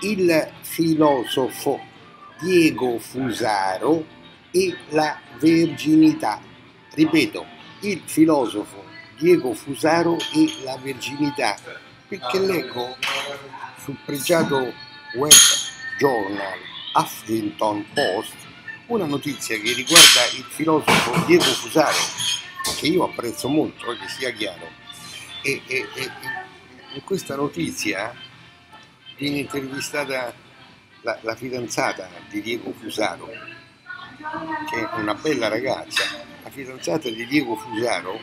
il filosofo Diego Fusaro e la verginità. Ripeto, il filosofo Diego Fusaro e la verginità, perché leggo sul pregiato web journal Huffington Post una notizia che riguarda il filosofo Diego Fusaro, che io apprezzo molto, che sia chiaro. E, e, e in questa notizia viene intervistata la, la fidanzata di Diego Fusaro, che è una bella ragazza. La fidanzata di Diego Fusaro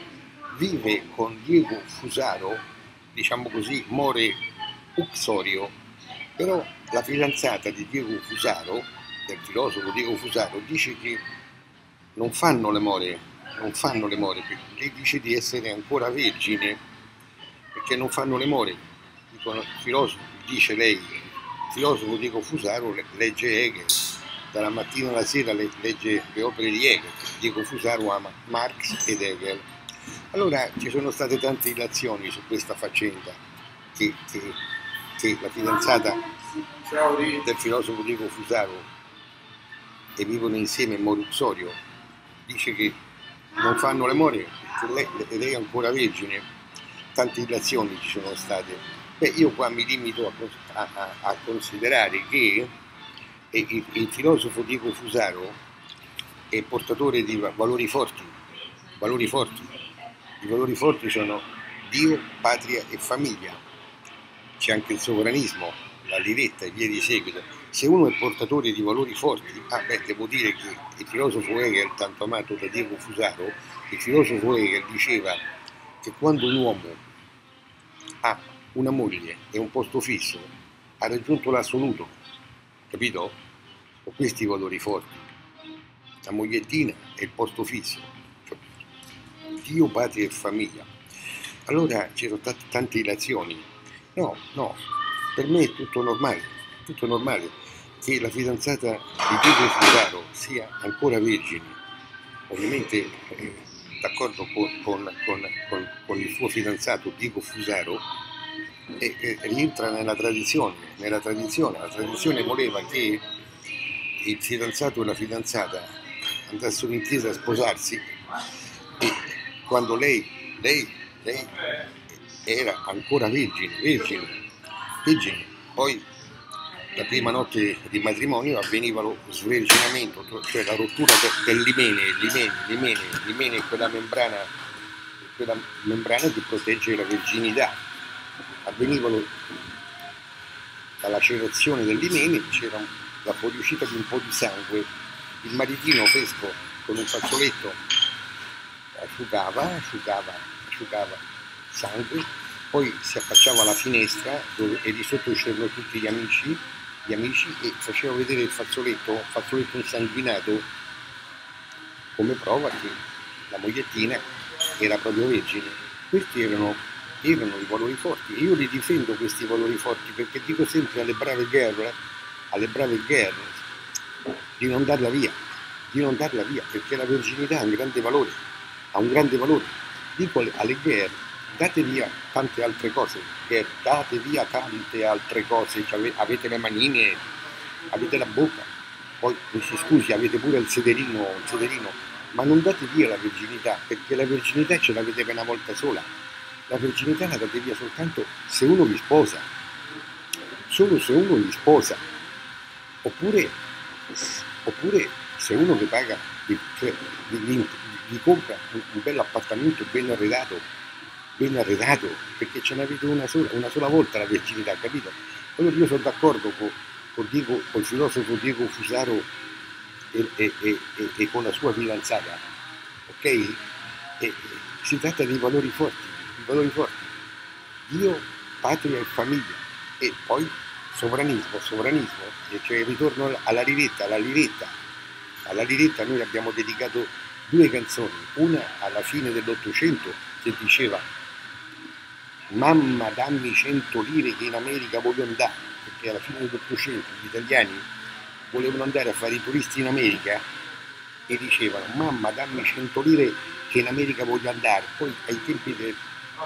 vive con Diego Fusaro, diciamo così, more uxorio, però la fidanzata di Diego Fusaro, del filosofo Diego Fusaro, dice che non fanno le more, non fanno le more, lei dice di essere ancora vergine perché non fanno le more. Dicono, il filosofo, dice lei, il filosofo Diego Fusaro legge Hegel, dalla mattina alla sera legge le opere di Hegel, Diego Fusaro ama Marx ed Hegel. Allora ci sono state tante illazioni su questa faccenda che, che, che la fidanzata del filosofo Diego Fusaro e vivono insieme in Moruxorio dice che non fanno le more lei, lei è ancora vergine. Tante illazioni ci sono state Beh, io qua mi limito a, a, a considerare che il, il filosofo Diego Fusaro è portatore di valori forti valori forti. I valori forti sono Dio, patria e famiglia. C'è anche il sovranismo la liretta e via di seguito, se uno è portatore di valori forti, ah beh, devo dire che il filosofo Hegel, tanto amato da Diego Fusaro, il filosofo Hegel diceva che quando un uomo ha una moglie e un posto fisso, ha raggiunto l'assoluto, capito? Ho questi valori forti, la mogliettina e il posto fisso, Dio, patria e famiglia. Allora c'erano tante ilazioni. No, no, per me è tutto normale, tutto normale che la fidanzata di Diego Fusaro sia ancora vergine, ovviamente eh, d'accordo con, con, con, con, il suo fidanzato Diego Fusaro, e, e, rientra nella tradizione, nella tradizione, la tradizione voleva che il fidanzato e la fidanzata andassero in chiesa a sposarsi e quando lei, lei, lei era ancora vergine, vergine vergine. Poi la prima notte di matrimonio avveniva lo sverginamento, cioè la rottura del limene, limene, limene, limene è quella membrana, quella membrana che protegge la verginità. Avveniva lo, la lacerazione del limene, c'era la fuoriuscita di un po' di sangue, il maritino fresco con un fazzoletto asciugava, asciugava, asciugava sangue poi si affacciava alla finestra dove, e di sotto c'erano tutti gli amici, gli amici e faceva vedere il fazzoletto, il fazzoletto insanguinato come prova che la mogliettina era proprio vergine. Questi erano, erano i valori forti e io li difendo questi valori forti perché dico sempre alle brave girl, alle brave girl di non darla via, di non darla via perché la verginità ha un grande valore, ha un grande valore. Dico alle girl date via tante altre cose, date via tante altre cose, cioè avete le manine, avete la bocca, poi mi si scusi, avete pure il sederino, il sederino, ma non date via la virginità, perché la virginità ce l'avete per una volta sola, la virginità la date via soltanto se uno vi sposa, solo se uno vi sposa, oppure, oppure se uno vi paga, cioè vi, vi compra un, un bel appartamento ben arredato ben arredato, perché ce n'avete una sola, una sola volta la virginità, capito? Allora io sono d'accordo con, con, Diego, con il filosofo Diego Fusaro e, e, e, e, con la sua fidanzata, ok? si tratta di valori forti, valori forti. Dio, patria e famiglia. E poi sovranismo, sovranismo, cioè il ritorno alla liretta, alla liretta. Alla liretta noi abbiamo dedicato due canzoni, una alla fine dell'Ottocento che diceva mamma dammi 100 lire che in America voglio andare, perché alla fine dell'Ottocento gli italiani volevano andare a fare i turisti in America e dicevano mamma dammi 100 lire che in America voglio andare. Poi ai tempi del,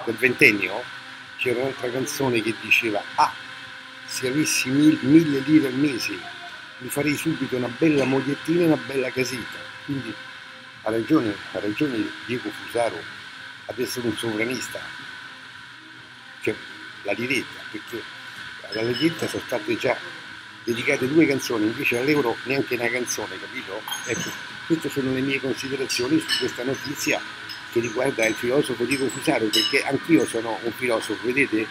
del ventennio c'era un'altra canzone che diceva ah se avessi mil, mille lire al mese mi farei subito una bella mogliettina e una bella casetta. Quindi ha ragione, ha ragione Diego Fusaro ad essere un sovranista, cioè la liretta, perché alla liretta sono state già dedicate due canzoni, invece all'euro neanche una canzone, capito? Ecco, queste sono le mie considerazioni su questa notizia che riguarda il filosofo Diego Fusaro, perché anch'io sono un filosofo, vedete?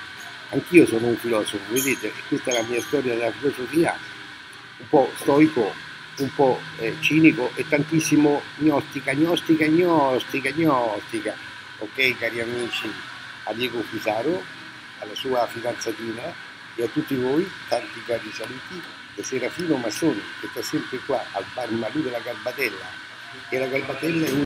Anch'io sono un filosofo, vedete? questa è la mia storia della filosofia, un po' stoico, un po' eh, cinico e tantissimo gnostica, gnostica, gnostica, gnostica. Ok, cari amici, a Diego Fusaro, alla sua fidanzatina e a tutti voi tanti cari saluti da Serafino Massoni che sta sempre qua al bar Malù della Garbatella e la Garbatella è un